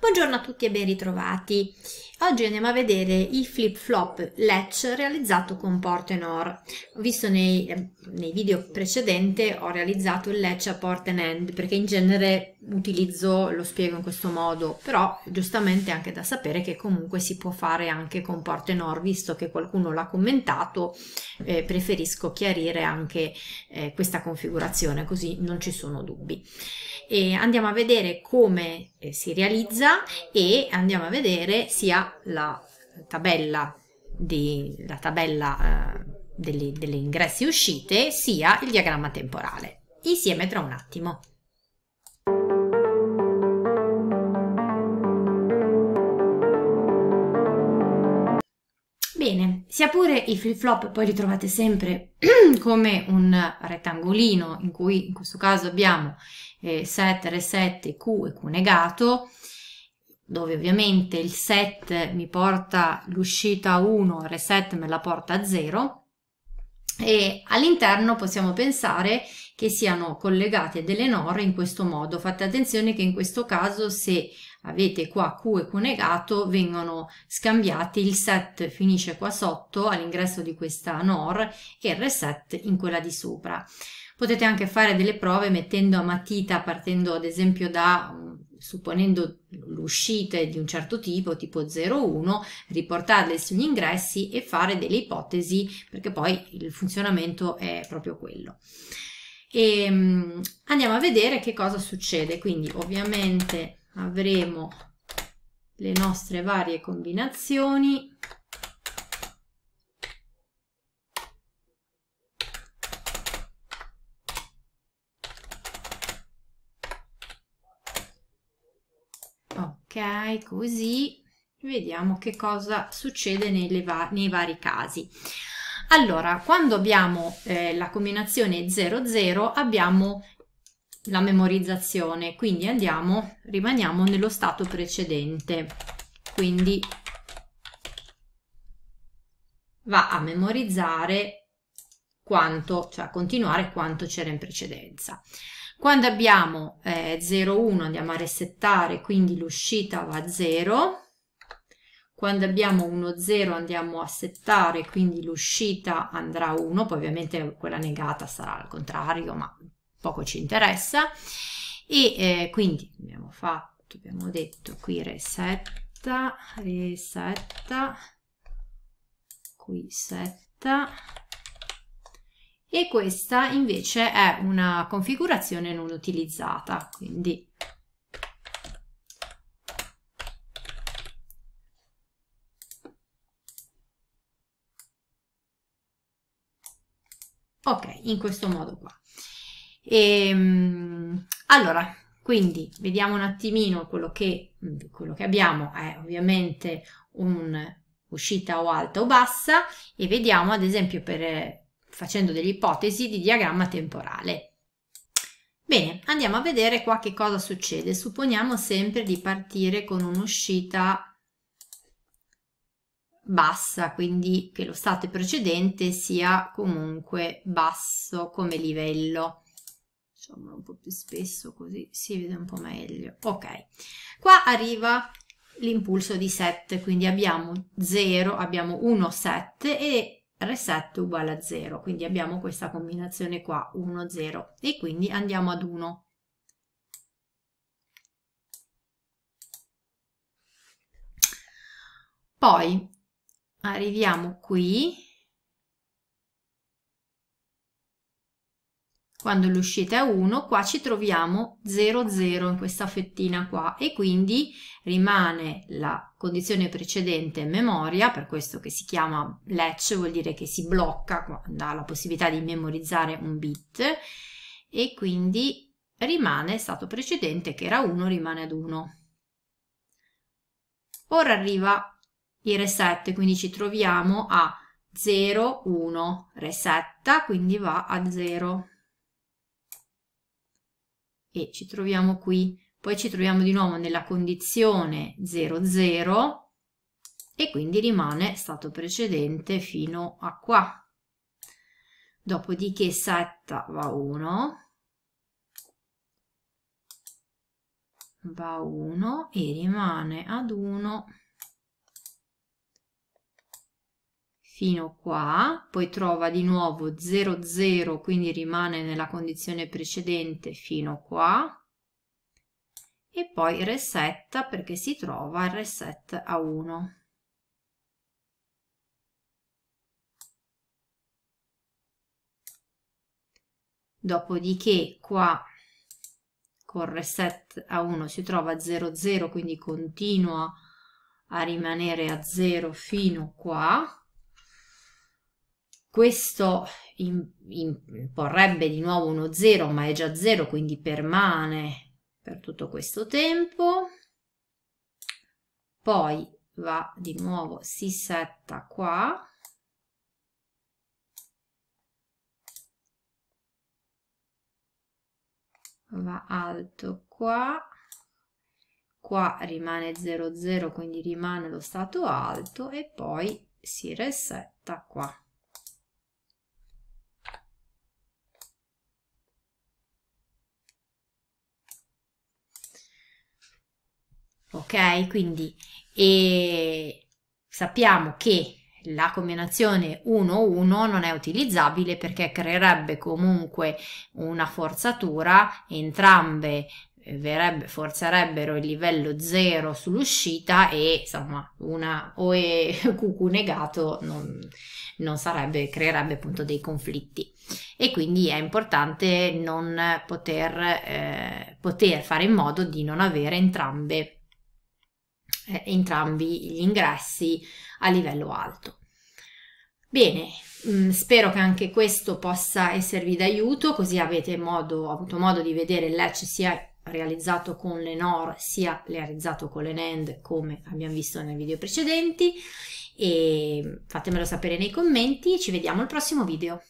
Buongiorno a tutti e ben ritrovati. Oggi andiamo a vedere il flip flop latch realizzato con porte NOR. Ho visto nei, eh, nei video precedenti ho realizzato il latch a port and end perché in genere utilizzo, lo spiego in questo modo, però giustamente anche da sapere che comunque si può fare anche con porte NOR, visto che qualcuno l'ha commentato, eh, preferisco chiarire anche eh, questa configurazione così non ci sono dubbi. E andiamo a vedere come eh, si realizza e andiamo a vedere sia la tabella, di, la tabella eh, delle, delle ingressi e uscite sia il diagramma temporale. Insieme tra un attimo. Bene, sia pure i flip flop poi li trovate sempre come un rettangolino in cui in questo caso abbiamo eh, set, reset, Q e Q negato, dove ovviamente il set mi porta l'uscita a 1, reset me la porta a 0 e all'interno possiamo pensare che siano collegate delle NOR in questo modo. Fate attenzione che in questo caso se avete qua Q e Q negato vengono scambiati, il set finisce qua sotto all'ingresso di questa NOR e il reset in quella di sopra. Potete anche fare delle prove mettendo a matita partendo ad esempio da supponendo l'uscita di un certo tipo, tipo 0,1, riportarle sugli ingressi e fare delle ipotesi perché poi il funzionamento è proprio quello. E um, andiamo a vedere che cosa succede. Quindi ovviamente avremo le nostre varie combinazioni così vediamo che cosa succede va nei vari casi. Allora quando abbiamo eh, la combinazione 00 abbiamo la memorizzazione quindi andiamo rimaniamo nello stato precedente. Quindi va a memorizzare quanto cioè a continuare quanto c'era in precedenza quando abbiamo eh, 0,1 andiamo a resettare, quindi l'uscita va a 0. Quando abbiamo 1,0 andiamo a settare, quindi l'uscita andrà a 1, poi ovviamente quella negata sarà al contrario, ma poco ci interessa. E eh, quindi abbiamo fatto, abbiamo detto qui resetta, resetta, qui setta, e questa invece è una configurazione non utilizzata quindi. Ok in questo modo qua. E, ehm, allora quindi vediamo un attimino quello che, quello che abbiamo. È ovviamente un'uscita o alta o bassa e vediamo ad esempio per facendo delle ipotesi di diagramma temporale. Bene, andiamo a vedere qua che cosa succede. Supponiamo sempre di partire con un'uscita bassa, quindi che lo stato precedente sia comunque basso come livello. Facciamolo un po' più spesso così si vede un po' meglio. Ok, qua arriva l'impulso di 7, quindi abbiamo 0, abbiamo 1, 7 e reset uguale a 0 quindi abbiamo questa combinazione qua 1 0 e quindi andiamo ad 1 poi arriviamo qui quando l'uscita è 1, qua ci troviamo 0, 0 in questa fettina qua e quindi rimane la condizione precedente memoria, per questo che si chiama latch, vuol dire che si blocca, dà la possibilità di memorizzare un bit e quindi rimane stato precedente che era 1 rimane ad 1. Ora arriva il reset, quindi ci troviamo a 0, 1, resetta, quindi va a 0 e ci troviamo qui. Poi ci troviamo di nuovo nella condizione 00 e quindi rimane stato precedente fino a qua. Dopodiché set va 1, va 1 e rimane ad 1 fino qua, poi trova di nuovo 0, 0, quindi rimane nella condizione precedente fino qua, e poi resetta perché si trova il reset a 1. Dopodiché qua con reset a 1 si trova a 0, 0, quindi continua a rimanere a 0 fino qua questo imporrebbe di nuovo uno 0, ma è già 0, quindi permane per tutto questo tempo. Poi va di nuovo, si setta qua. Va alto qua. Qua rimane 0, 0, quindi rimane lo stato alto e poi si resetta qua. Ok? Quindi sappiamo che la combinazione 1-1 non è utilizzabile perché creerebbe comunque una forzatura, entrambe eh, forzerebbero il livello 0 sull'uscita e insomma una o è QQ negato non, non sarebbe, creerebbe appunto dei conflitti e quindi è importante non poter, eh, poter fare in modo di non avere entrambe eh, entrambi gli ingressi a livello alto. Bene, mh, mm, spero che anche questo possa esservi d'aiuto, così avete modo, avuto modo di vedere il latch sia realizzato con le NOR sia realizzato con le NAND come abbiamo visto nei video precedenti e fatemelo sapere nei commenti ci vediamo al prossimo video.